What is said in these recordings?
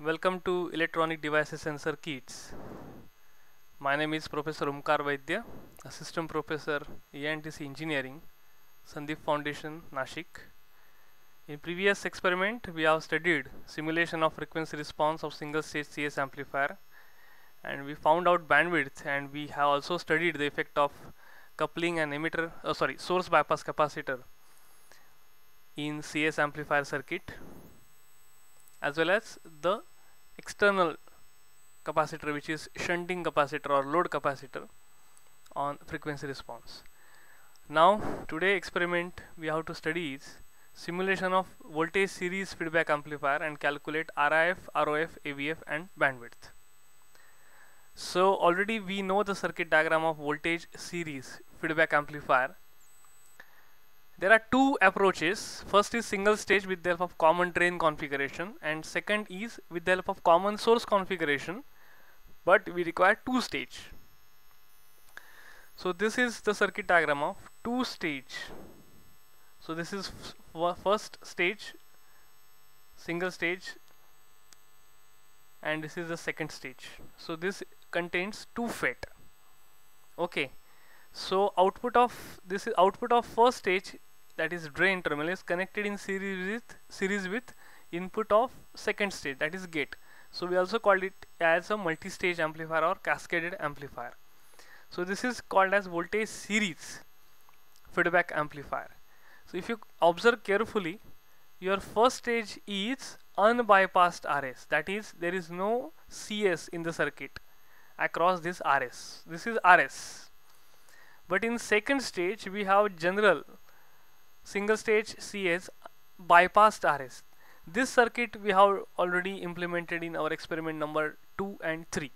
Welcome to Electronic Devices and Circuits. My name is Professor Omkar Vaidya, Assistant Professor ENTC Engineering, Sandip Foundation, Nashik. In previous experiment, we have studied simulation of frequency response of single stage CS amplifier and we found out bandwidth and we have also studied the effect of coupling and emitter, oh sorry, source bypass capacitor in CS amplifier circuit as well as the external capacitor which is shunting capacitor or load capacitor on frequency response. Now today experiment we have to study is simulation of voltage series feedback amplifier and calculate RIF, ROF, AVF and bandwidth. So already we know the circuit diagram of voltage series feedback amplifier there are two approaches. First is single stage with the help of common drain configuration and second is with the help of common source configuration but we require two stage. So this is the circuit diagram of two stage. So this is first stage single stage and this is the second stage. So this contains two FET. Okay. So output of this is output of first stage that is drain terminal is connected in series with series with input of second stage that is gate. So we also called it as a multi-stage amplifier or cascaded amplifier. So this is called as voltage series feedback amplifier. So if you observe carefully your first stage is unbypassed RS that is there is no CS in the circuit across this RS this is RS but in second stage we have general single stage CS bypassed RS. This circuit we have already implemented in our experiment number 2 and 3.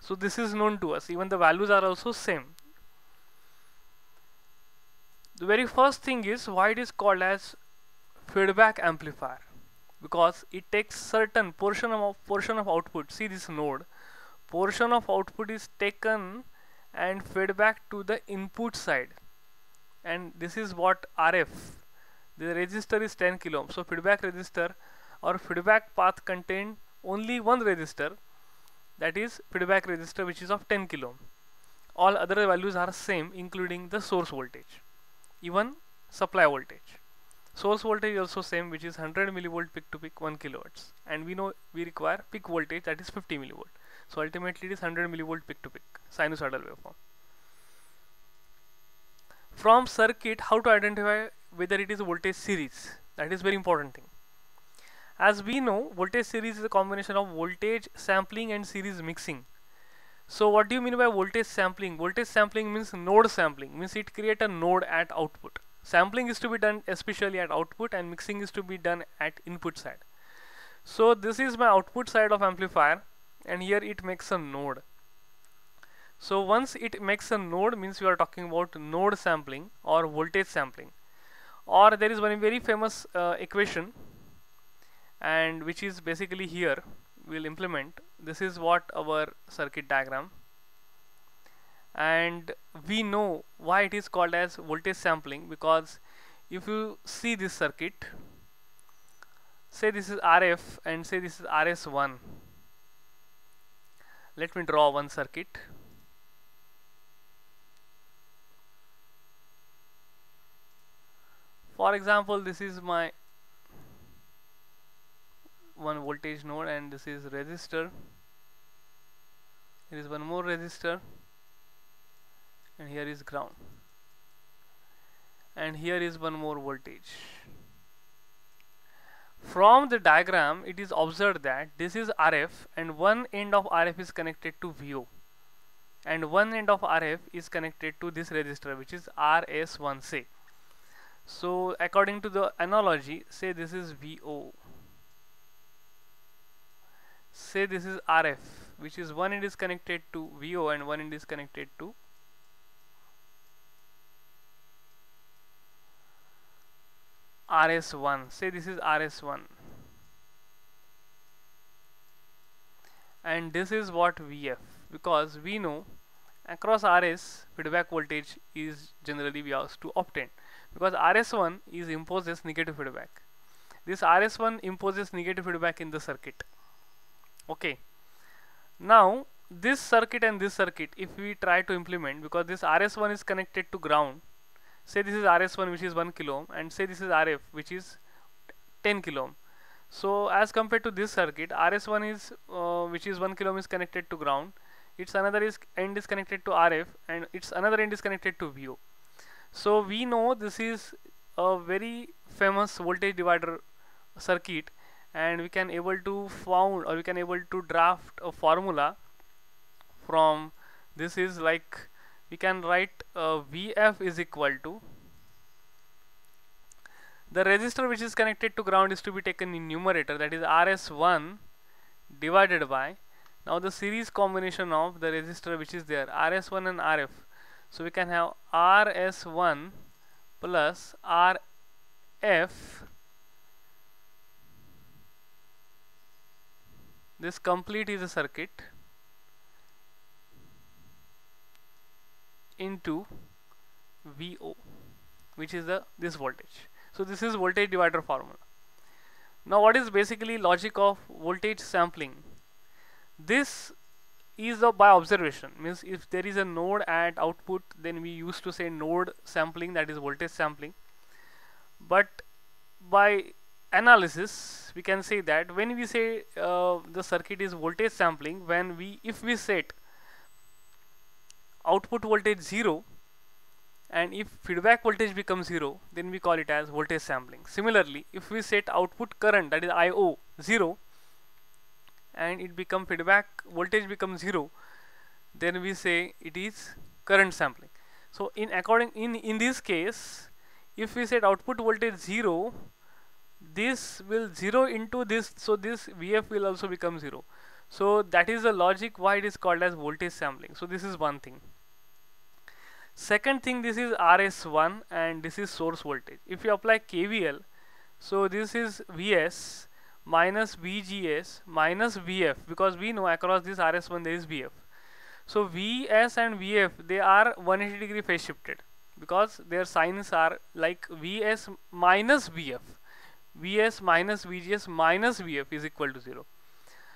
So this is known to us, even the values are also same. The very first thing is why it is called as feedback amplifier because it takes certain portion of portion of output see this node portion of output is taken and fed back to the input side and this is what RF the resistor is 10 kilo. Ohm so feedback resistor or feedback path contain only one resistor that is feedback resistor which is of 10 kilo. Ohm all other values are same including the source voltage even supply voltage. Source voltage is also same which is 100 millivolt peak to peak 1 kilohertz. And we know we require peak voltage that is 50 millivolt. So ultimately it is 100 millivolt peak to peak sinusoidal waveform from circuit how to identify whether it is voltage series. That is very important thing. As we know voltage series is a combination of voltage sampling and series mixing. So what do you mean by voltage sampling? Voltage sampling means node sampling means it create a node at output. Sampling is to be done especially at output and mixing is to be done at input side. So this is my output side of amplifier and here it makes a node so once it makes a node means we are talking about node sampling or voltage sampling. Or there is one very famous uh, equation and which is basically here we'll implement. This is what our circuit diagram. And we know why it is called as voltage sampling because if you see this circuit say this is RF and say this is RS1 let me draw one circuit for example this is my one voltage node and this is resistor. Here is one more resistor. And here is ground. And here is one more voltage. From the diagram it is observed that this is RF and one end of RF is connected to VO and one end of RF is connected to this resistor which is RS1 say so according to the analogy say this is VO say this is RF which is one end is connected to VO and one end is connected to RS1 say this is RS1 and this is what VF because we know across RS feedback voltage is generally we have to obtain because RS1 is imposes negative feedback. This RS1 imposes negative feedback in the circuit. okay now this circuit and this circuit if we try to implement because this rs1 is connected to ground say this is rs1 which is 1 kilo ohm and say this is rf which is 10 kilo ohm so as compared to this circuit rs1 is uh, which is 1 kilo ohm is connected to ground its another is end is connected to rf and its another end is connected to vo so we know this is a very famous voltage divider circuit and we can able to found or we can able to draft a formula from this is like we can write uh, VF is equal to the resistor which is connected to ground is to be taken in numerator that is RS1 divided by now the series combination of the resistor which is there RS1 and RF so we can have RS1 plus RF this complete is a circuit into VO which is the this voltage. So this is voltage divider formula. Now what is basically logic of voltage sampling this is by observation. Means if there is a node at output then we used to say node sampling that is voltage sampling. But by analysis we can say that when we say uh, the circuit is voltage sampling when we if we set output voltage 0 and if feedback voltage becomes 0 then we call it as voltage sampling. Similarly if we set output current that is IO 0 and it become feedback voltage becomes 0 then we say it is current sampling. So in according in in this case if we set output voltage 0 this will 0 into this so this VF will also become 0 so that is the logic why it is called as voltage sampling. So this is one thing. Second thing this is RS1 and this is source voltage. If you apply KVL so this is VS minus VGS minus VF because we know across this RS1 there is VF so VS and VF they are 180 degree phase shifted because their signs are like VS minus VF Vs minus Vgs minus Vf is equal to 0.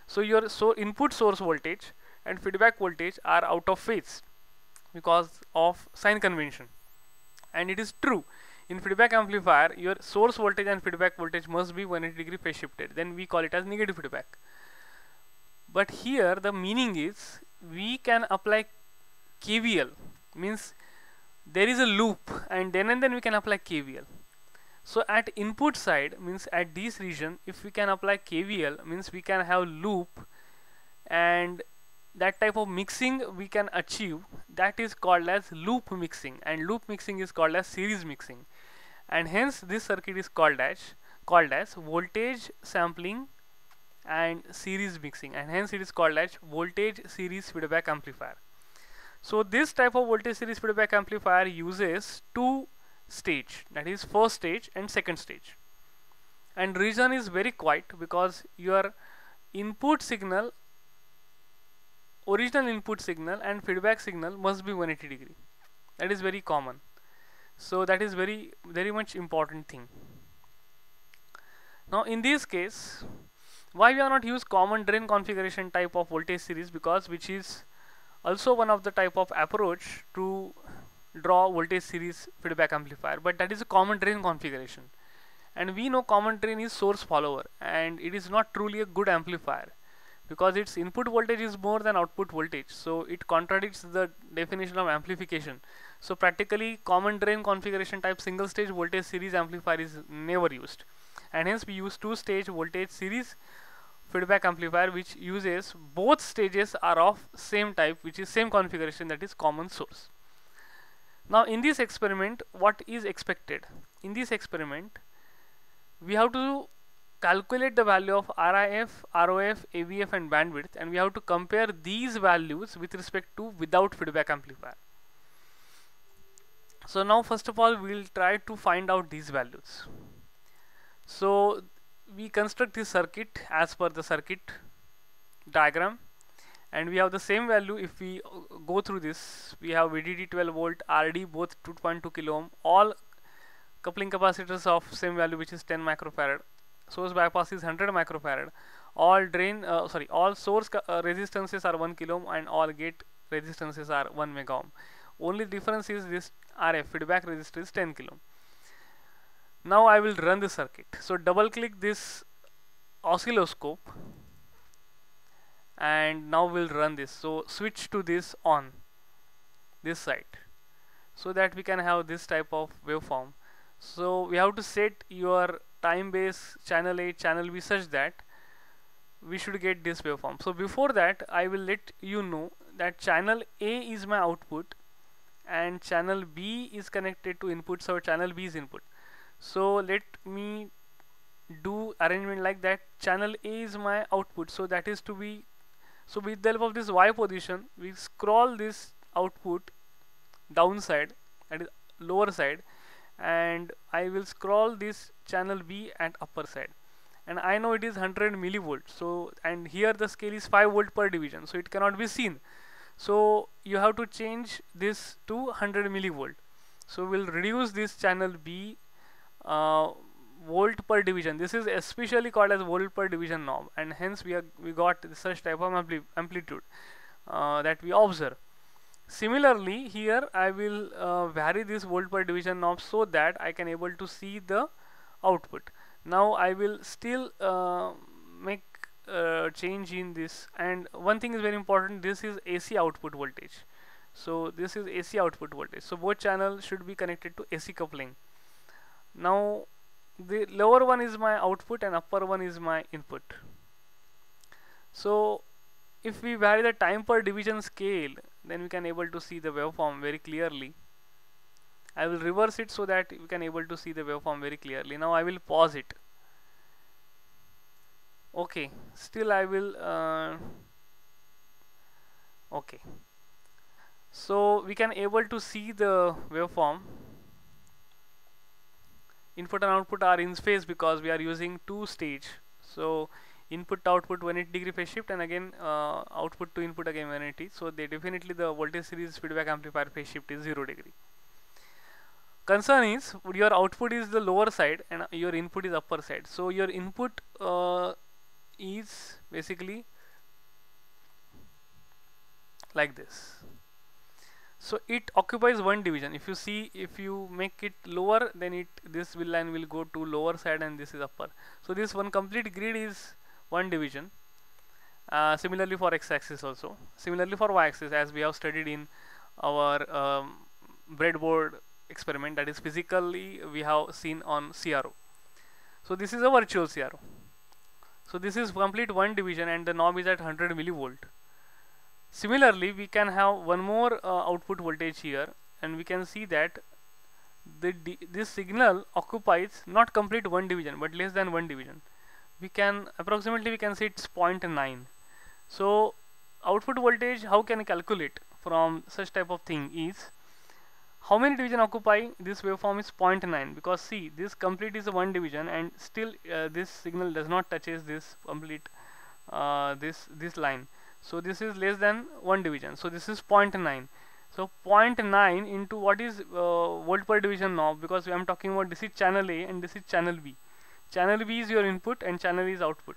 So your so input source voltage and feedback voltage are out of phase because of sign convention. And it is true in feedback amplifier your source voltage and feedback voltage must be 180 degree phase shifted. Then we call it as negative feedback. But here the meaning is we can apply KVL means there is a loop and then and then we can apply KVL so at input side means at this region if we can apply KVL means we can have loop and that type of mixing we can achieve. That is called as loop mixing. And loop mixing is called as series mixing and hence this circuit is called as called as voltage sampling and series mixing. And hence it is called as voltage series feedback amplifier. So this type of voltage series feedback amplifier uses two stage that is first stage and second stage. And reason is very quiet because your input signal original input signal and feedback signal must be 180 degree. That is very common so that is very very much important thing. Now in this case why we are not use common drain configuration type of voltage series? Because which is also one of the type of approach to draw voltage series feedback amplifier. But that is a common drain configuration. And we know common drain is source follower and it is not truly a good amplifier. Because its input voltage is more than output voltage. So it contradicts the definition of amplification so practically common drain configuration type single stage voltage series amplifier is never used and hence we use two stage voltage series feedback amplifier which uses both stages are of same type which is same configuration that is common source now in this experiment what is expected? In this experiment we have to calculate the value of RIF, ROF, AVF and bandwidth and we have to compare these values with respect to without feedback amplifier. So now first of all we will try to find out these values. So we construct this circuit as per the circuit diagram. And we have the same value if we uh, go through this. We have VDD 12 volt RD both 2.2 kilo ohm all coupling capacitors of same value which is 10 microfarad. Source bypass is 100 microfarad. All drain uh, sorry all source uh, resistances are 1 kilo ohm and all gate resistances are 1 mega ohm. Only difference is this RF feedback resistor is 10 kilo. Now I will run the circuit. So double click this oscilloscope and now we'll run this. So switch to this on this side so that we can have this type of waveform. So we have to set your time base channel A channel B such that we should get this waveform. So before that I will let you know that channel A is my output and channel B is connected to input so channel B is input. So let me do arrangement like that. Channel A is my output so that is to be so with the help of this Y position we scroll this output downside that is lower side and I will scroll this channel B at upper side. And I know it is 100 millivolt so and here the scale is 5 volt per division so it cannot be seen so you have to change this to 100 millivolt. So we'll reduce this channel B uh, volt per division. This is especially called as volt per division knob and hence we are we got such type of ampli amplitude uh, that we observe. Similarly here I will uh, vary this volt per division knob so that I can able to see the output. Now I will still uh, make uh, change in this. And one thing is very important this is AC output voltage. So this is AC output voltage. So both channels should be connected to AC coupling. Now the lower one is my output and upper one is my input. So if we vary the time per division scale then we can able to see the waveform very clearly. I will reverse it so that we can able to see the waveform very clearly. Now I will pause it okay. Still I will uh, okay. So we can able to see the waveform. Input and output are in phase because we are using two stage. So input to output 180 degree phase shift and again uh, output to input again 180 so they definitely the voltage series feedback amplifier phase shift is 0 degree. Concern is your output is the lower side and your input is upper side. So your input uh, is basically like this. So it occupies one division. If you see if you make it lower then it this will line will go to lower side and this is upper. So this one complete grid is one division. Uh, similarly for x-axis also. Similarly for y-axis as we have studied in our um, breadboard experiment that is physically we have seen on CRO so this is a virtual CRO so this is complete one division and the knob is at 100 millivolt. Similarly, we can have one more uh, output voltage here and we can see that the this signal occupies not complete one division but less than one division. We can approximately we can say it's 0.9. So output voltage how can I calculate from such type of thing is how many division occupy this waveform is 0.9 because see this complete is a one division and still uh, this signal does not touches this complete uh, this this line. So this is less than one division. So this is 0.9 so 0.9 into what is uh, volt per division now? Because I am talking about this is channel A and this is channel B. Channel B is your input and channel is output.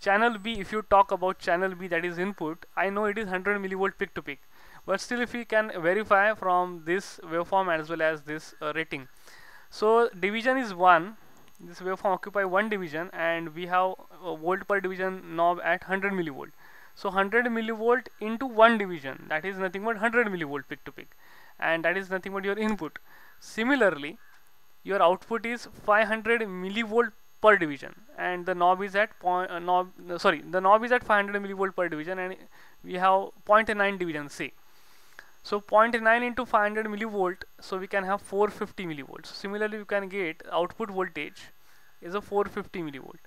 Channel B if you talk about channel B that is input I know it is 100 millivolt peak to peak but still if we can verify from this waveform as well as this uh, rating. So division is 1 this waveform occupy one division and we have a volt per division knob at 100 millivolt. So 100 millivolt into one division. That is nothing but 100 millivolt peak to peak. And that is nothing but your input. Similarly your output is 500 millivolt per division. And the knob is at point uh, knob uh, sorry the knob is at 500 millivolt per division and we have 0.9 division say so 0.9 into 500 millivolt, so we can have 450 millivolts. Similarly, you can get output voltage is a 450 millivolt.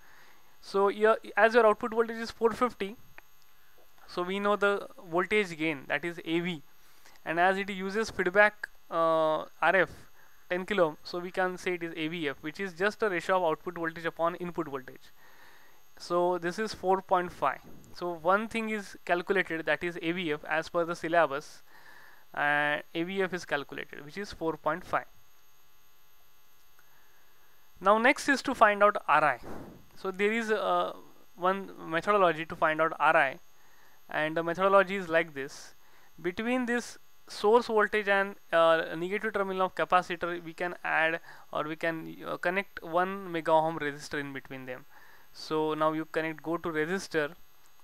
So your, as your output voltage is 450, so we know the voltage gain that is AV, and as it uses feedback uh, RF 10 kilo, so we can say it is AVF, which is just a ratio of output voltage upon input voltage. So this is 4.5. So one thing is calculated that is AVF as per the syllabus and AVF is calculated which is 4.5 now next is to find out Ri so there is uh, one methodology to find out Ri and the methodology is like this. Between this source voltage and uh, negative terminal of capacitor we can add or we can uh, connect 1 mega ohm resistor in between them. So now you connect go to resistor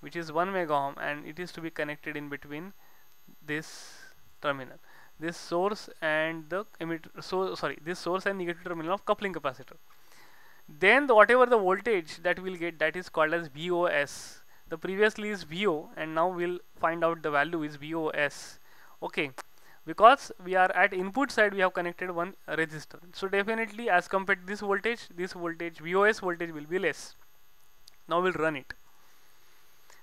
which is 1 mega ohm and it is to be connected in between this terminal. This source and the emitter so sorry this source and negative terminal of coupling capacitor. Then the, whatever the voltage that we'll get that is called as VOS the previously is VO and now we'll find out the value is VOS okay. Because we are at input side we have connected one resistor. So definitely as compared this voltage this voltage VOS voltage will be less. Now we'll run it.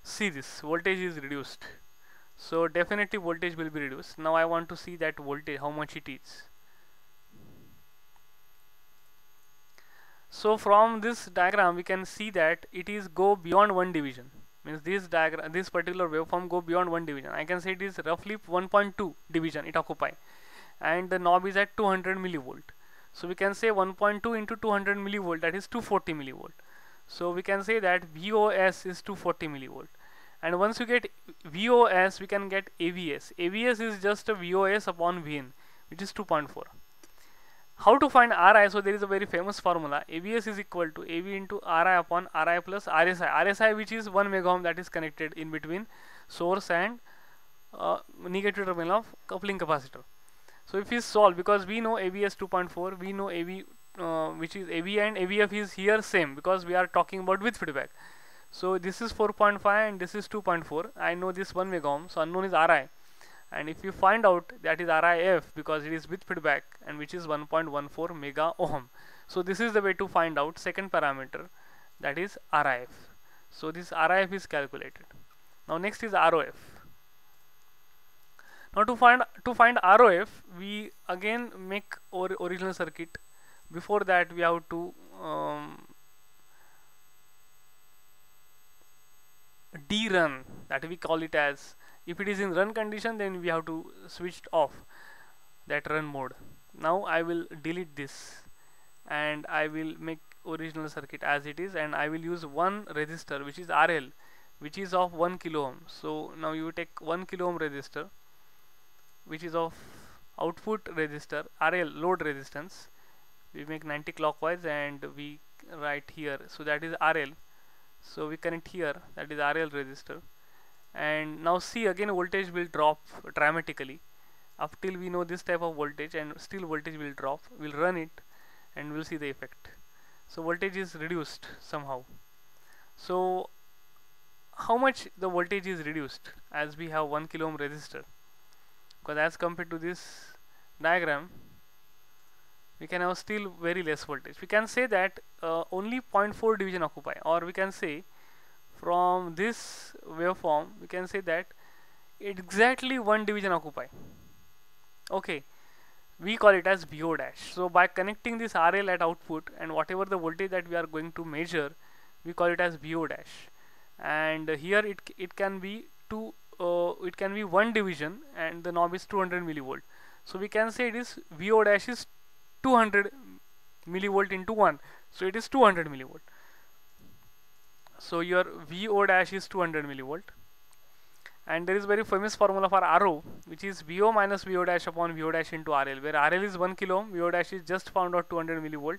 See this. Voltage is reduced so definitely voltage will be reduced. Now I want to see that voltage how much it is. So from this diagram we can see that it is go beyond one division. Means this diagram this particular waveform go beyond one division. I can say it is roughly 1.2 division it occupy. And the knob is at 200 millivolt. So we can say 1.2 into 200 millivolt that is 240 millivolt. So we can say that VOS is 240 millivolt and once you get VOS we can get AVS AVS is just a VOS upon VN which is 2.4 how to find Ri so there is a very famous formula. AVS is equal to AV into Ri upon Ri plus RSI RSI which is 1 mega ohm that is connected in between source and uh, negative terminal of coupling capacitor. So if we solve because we know AVS 2.4 we know AV uh, which is AV and AVF is here same because we are talking about with feedback so this is 4.5 and this is 2.4 I know this 1 mega ohm so unknown is Ri and if you find out that is RIF because it is with feedback and which is 1.14 mega ohm. So this is the way to find out second parameter that is RIF so this RIF is calculated. Now next is ROF now to find to find ROF we again make our original circuit. Before that we have to um, derun that we call it as if it is in run condition then we have to switch off that run mode. Now I will delete this and I will make original circuit as it is and I will use one resistor which is RL which is of 1 kilo ohm. So now you take 1 kilo ohm resistor which is of output resistor RL load resistance. We make 90 clockwise and we write here. So that is RL so we connect here that is RL resistor and now see again voltage will drop dramatically. Up till we know this type of voltage and still voltage will drop we'll run it and we'll see the effect. So voltage is reduced somehow. So how much the voltage is reduced as we have 1 kilo ohm resistor? Because as compared to this diagram we can have still very less voltage. We can say that uh, only 0.4 division occupy or we can say from this waveform we can say that exactly one division occupy. Okay we call it as VO dash. So by connecting this RL at output and whatever the voltage that we are going to measure we call it as VO dash. And here it, it can be two uh, it can be one division and the knob is 200 millivolt. So we can say it is VO dash is 200 millivolt into 1 so it is 200 millivolt. So your VO dash is 200 millivolt. And there is very famous formula for RO which is VO minus VO dash upon VO dash into RL where RL is 1 kilo VO dash is just found out 200 millivolt.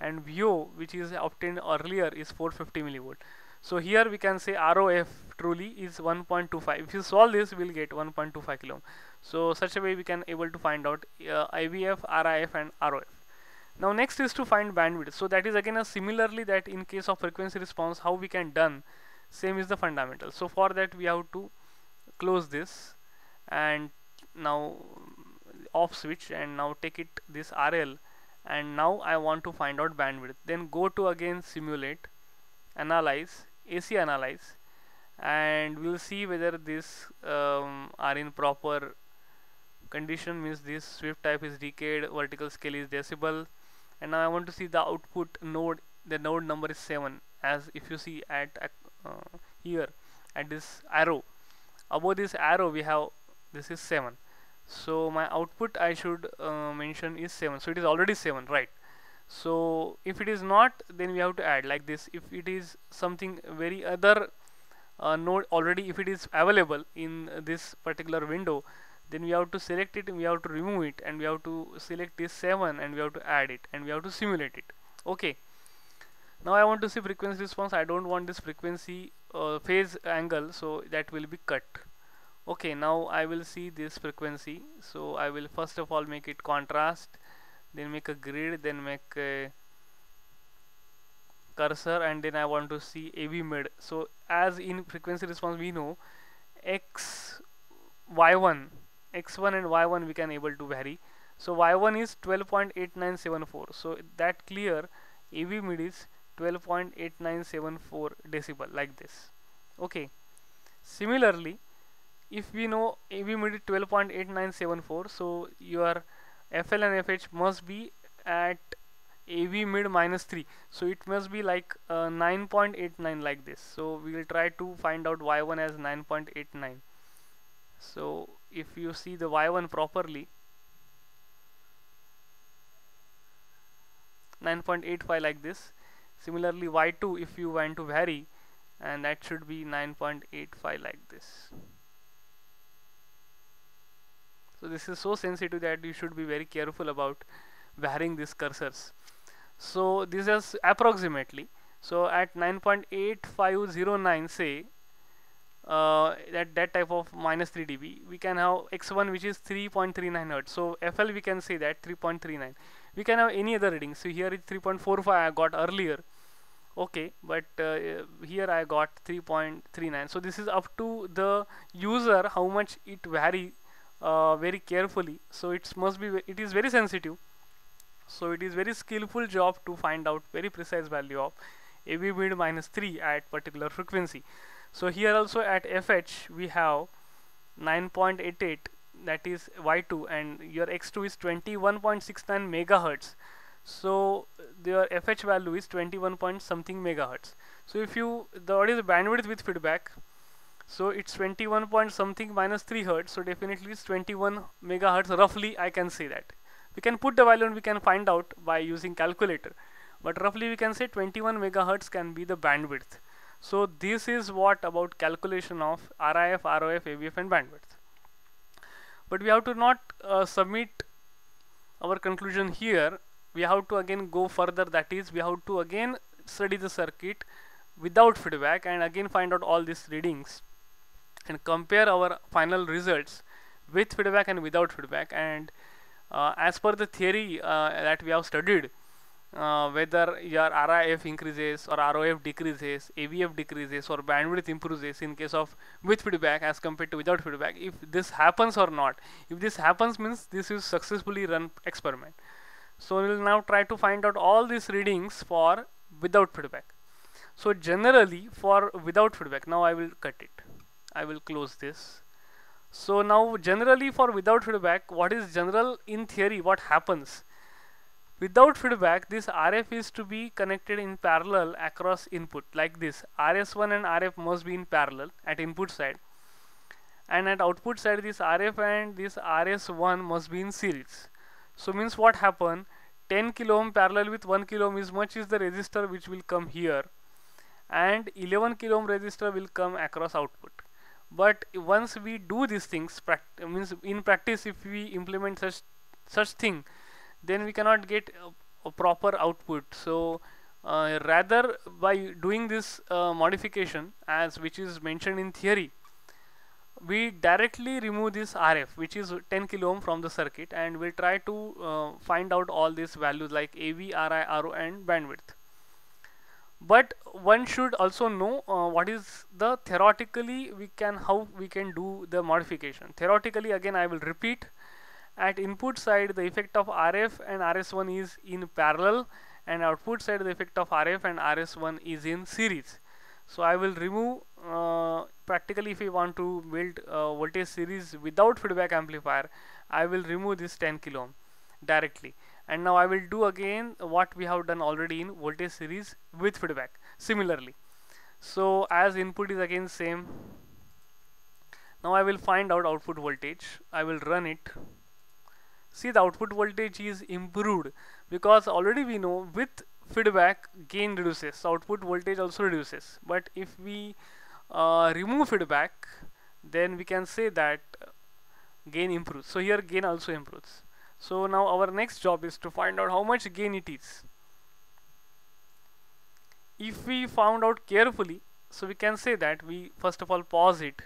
And VO which is obtained earlier is 450 millivolt. So here we can say ROF truly is 1.25 if you solve this we'll get 1.25 kilo so such a way we can able to find out uh, IVF RIF and ROF now next is to find bandwidth. So that is again a similarly that in case of frequency response how we can done same is the fundamental. So for that we have to close this and now off switch and now take it this RL and now I want to find out bandwidth. Then go to again simulate analyze AC analyze and we'll see whether this um, are in proper condition means this sweep type is decade vertical scale is decibel and now I want to see the output node the node number is 7 as if you see at uh, here at this arrow. Above this arrow we have this is 7 so my output I should uh, mention is 7 so it is already 7 right? So if it is not then we have to add like this. If it is something very other uh, node already if it is available in this particular window then we have to select it we have to remove it and we have to select this 7 and we have to add it and we have to simulate it. Okay. Now I want to see frequency response. I don't want this frequency uh, phase angle so that will be cut. Okay now I will see this frequency. So I will first of all make it contrast then make a grid then make a cursor and then I want to see AV mid. So as in frequency response we know X Y1 X1 and Y1 we can able to vary. So Y1 is 12.8974 so that clear AV mid is 12.8974 decibel like this. Okay. Similarly if we know AV mid is 12.8974 so your FL and FH must be at AV mid minus 3 so it must be like uh, 9.89 like this. So we will try to find out y1 as 9.89 so if you see the y1 properly 9.85 like this. Similarly y2 if you want to vary and that should be 9.85 like this. So this is so sensitive that you should be very careful about varying these cursors. So this is approximately so at 9.8509 say uh, that that type of minus 3 dB we can have x1 which is 3.39 hertz. So FL we can say that 3.39 we can have any other reading so here is 3.45 I got earlier. Okay but uh, here I got 3.39 so this is up to the user how much it vary uh, very carefully. So it must be it is very sensitive. So it is very skillful job to find out very precise value of AV mid minus 3 at particular frequency so here also at FH we have 9.88 that is Y2 and your X2 is 21.69 megahertz. So their FH value is 21 point something megahertz. So if you the what is the bandwidth with feedback so it's 21 point something minus 3 hertz so definitely it's 21 megahertz roughly I can say that. We can put the value and we can find out by using calculator but roughly we can say 21 megahertz can be the bandwidth so this is what about calculation of RIF, ROF, ABF and bandwidth. But we have to not uh, submit our conclusion here. We have to again go further. That is we have to again study the circuit without feedback and again find out all these readings and compare our final results with feedback and without feedback. And uh, as per the theory uh, that we have studied uh, whether your RIF increases or ROF decreases, AVF decreases or bandwidth improves in case of with feedback as compared to without feedback. If this happens or not, if this happens means this is successfully run experiment. So we will now try to find out all these readings for without feedback. So generally for without feedback, now I will cut it. I will close this. So now generally for without feedback, what is general in theory, what happens? Without feedback, this RF is to be connected in parallel across input like this. RS1 and RF must be in parallel at input side. And at output side, this RF and this RS1 must be in series. So means what happen 10 kilo ohm parallel with 1 kilo ohm is much is the resistor which will come here and 11 kilo ohm resistor will come across output. But once we do these things means in practice if we implement such such thing then we cannot get a, a proper output. So uh, rather by doing this uh, modification as which is mentioned in theory we directly remove this RF which is 10 kilo ohm from the circuit and we'll try to uh, find out all these values like AV, RI, RO and bandwidth. But one should also know uh, what is the theoretically we can how we can do the modification. Theoretically again I will repeat at input side the effect of RF and RS1 is in parallel and output side the effect of RF and RS1 is in series. So I will remove uh, practically if we want to build a voltage series without feedback amplifier I will remove this 10 kilo ohm directly. And now I will do again what we have done already in voltage series with feedback similarly. So as input is again same now I will find out output voltage. I will run it see the output voltage is improved because already we know with feedback gain reduces. So output voltage also reduces. But if we uh, remove feedback then we can say that gain improves. So here gain also improves. So now our next job is to find out how much gain it is. If we found out carefully so we can say that we first of all pause it.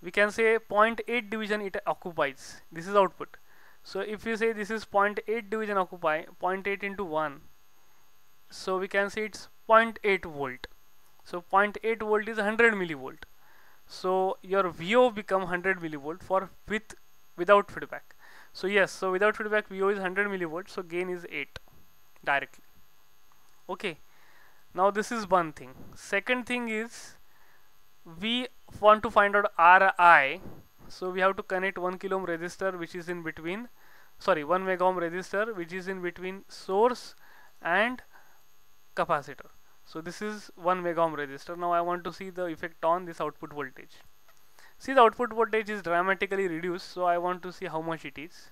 We can say 0.8 division it occupies. This is output so if you say this is 0.8 division occupy 0.8 into 1 so we can say it's 0.8 volt. So 0.8 volt is 100 millivolt. So your VO become 100 millivolt for with without feedback. So yes so without feedback VO is 100 millivolt so gain is 8 directly. Okay. Now this is one thing. Second thing is we want to find out RI so we have to connect 1 kilo ohm resistor which is in between sorry 1 mega ohm resistor which is in between source and capacitor. So this is 1 mega ohm resistor. Now I want to see the effect on this output voltage. See the output voltage is dramatically reduced. So I want to see how much it is.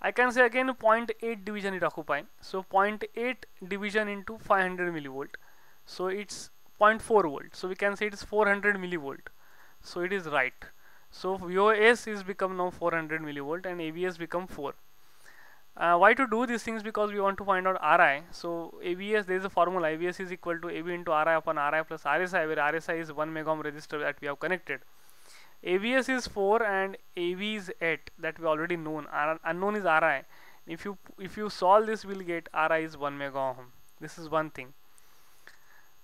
I can say again 0.8 division it occupy so 0.8 division into 500 millivolt. So it's 0.4 volt. So we can say it is 400 millivolt. So it is right. So VOS is become now 400 millivolt and ABS become 4 uh, why to do these things? Because we want to find out RI so ABS there is a formula. ABS is equal to AB into RI upon RI plus RSI where RSI is 1 mega ohm resistor that we have connected. ABS is 4 and AB is 8 that we already known. R unknown is RI if you if you solve this we'll get RI is 1 mega ohm. This is one thing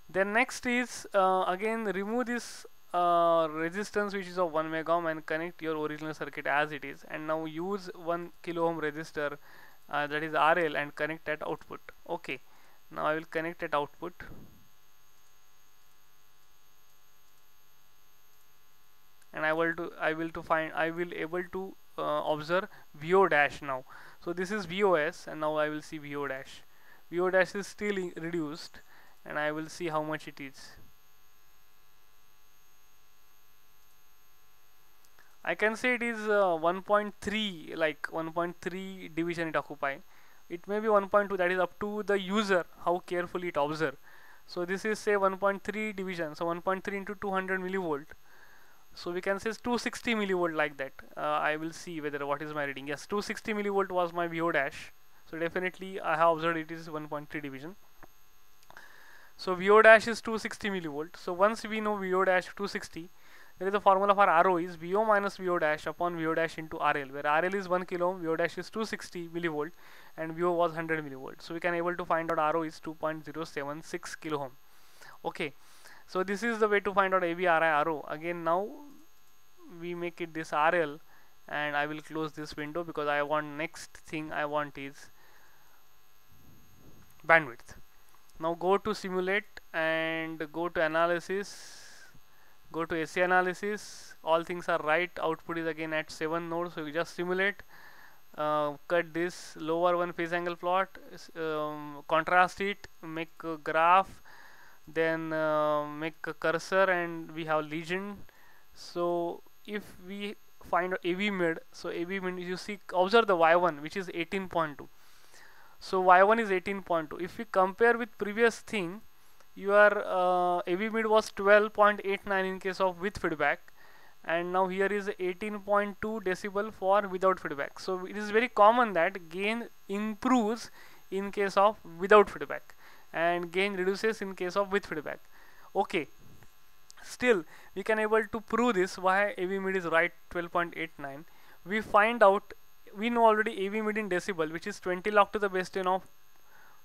then next is uh, again remove this uh, resistance which is of 1 mega ohm and connect your original circuit as it is. And now use 1 kilo ohm resistor uh, that is RL and connect at output. Okay. Now I will connect at output. And I will to I will to find I will able to uh, observe VO dash now. So this is VOS and now I will see VO dash. VO dash is still reduced and I will see how much it is. I can say it is uh, 1.3 like 1.3 division it occupy. It may be 1.2 that is up to the user how carefully it observe. So this is say 1.3 division so 1.3 into 200 millivolt. So we can say 260 millivolt like that. Uh, I will see whether what is my reading. Yes 260 millivolt was my VO dash. So definitely I have observed it is 1.3 division so VO dash is 260 millivolt so once we know VO dash 260 there is a formula for RO is VO minus VO dash upon VO dash into RL where RL is 1 kilo ohm, VO dash is 260 millivolt and VO was 100 millivolt. So we can able to find out RO is 2.076 kilo ohm. Okay, so this is the way to find out AV, RI, RO. Again now we make it this RL and I will close this window because I want next thing I want is bandwidth. Now go to simulate and go to analysis go to AC analysis. All things are right. Output is again at 7 nodes so you just simulate. Uh, cut this lower one phase angle plot. Um, contrast it. Make a graph. Then uh, make a cursor and we have legend so if we find AV mid so AV mid you see observe the Y1 which is 18.2 so Y1 is 18.2 if we compare with previous thing your uh, AV mid was 12.89 in case of with feedback. And now here is 18.2 decibel for without feedback. So it is very common that gain improves in case of without feedback. And gain reduces in case of with feedback. Okay. Still we can able to prove this why AV mid is right 12.89 we find out we know already AV mid in decibel which is 20 log to the base 10 of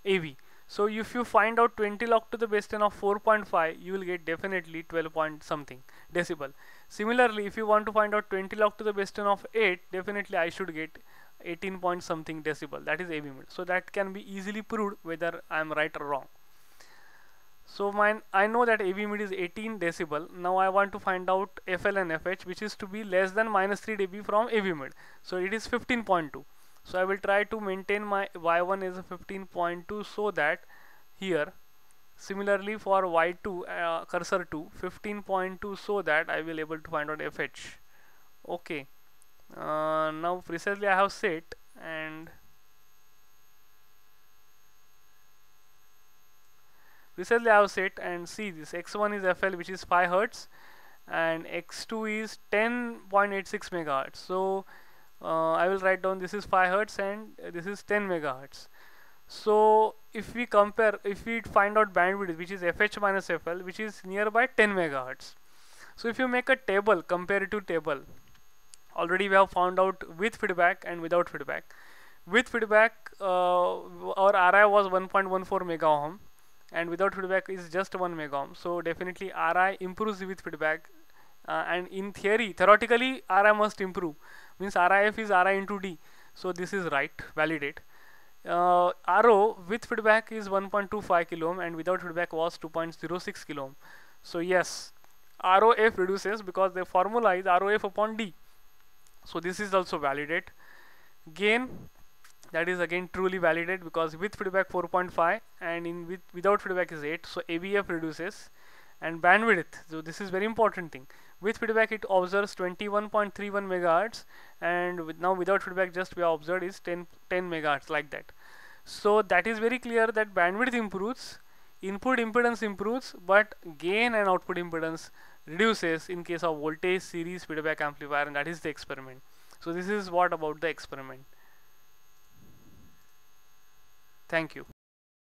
AV so if you find out 20 log to the base 10 of 4.5, you will get definitely 12 point something decibel. Similarly, if you want to find out 20 log to the base 10 of 8, definitely I should get 18 point something decibel. That is AV mid. So that can be easily proved whether I am right or wrong. So mine, I know that AV mid is 18 decibel. Now I want to find out FL and FH, which is to be less than minus 3 dB from AV mid. So it is 15.2 so I will try to maintain my y1 is 15.2 so that here similarly for y2 uh, cursor to 15.2 so that I will able to find out fh okay uh, now precisely I have set and precisely I have set and see this. X1 is FL which is 5 hertz and x2 is 10.86 megahertz. So uh, I will write down this is 5 hertz and this is 10 megahertz. So if we compare if we find out bandwidth which is fh minus fl which is nearby 10 megahertz. So if you make a table comparative table already we have found out with feedback and without feedback. With feedback uh, our RI was 1.14 mega ohm and without feedback is just 1 mega ohm so definitely RI improves with feedback uh, and in theory theoretically RI must improve. Means RIF is RI into D. So this is right validate. Uh, RO with feedback is 1.25 kilo ohm and without feedback was 2.06 kilo ohm so yes ROF reduces because the formula is ROF upon D. So this is also validate. Gain that is again truly validated because with feedback 4.5 and in with without feedback is 8 so AVF reduces. And bandwidth so this is very important thing. With feedback it observes 21.31 megahertz and with now without feedback just we observed is 10 10 megahertz like that. So that is very clear that bandwidth improves input impedance improves but gain and output impedance reduces in case of voltage series feedback amplifier and that is the experiment. So this is what about the experiment thank you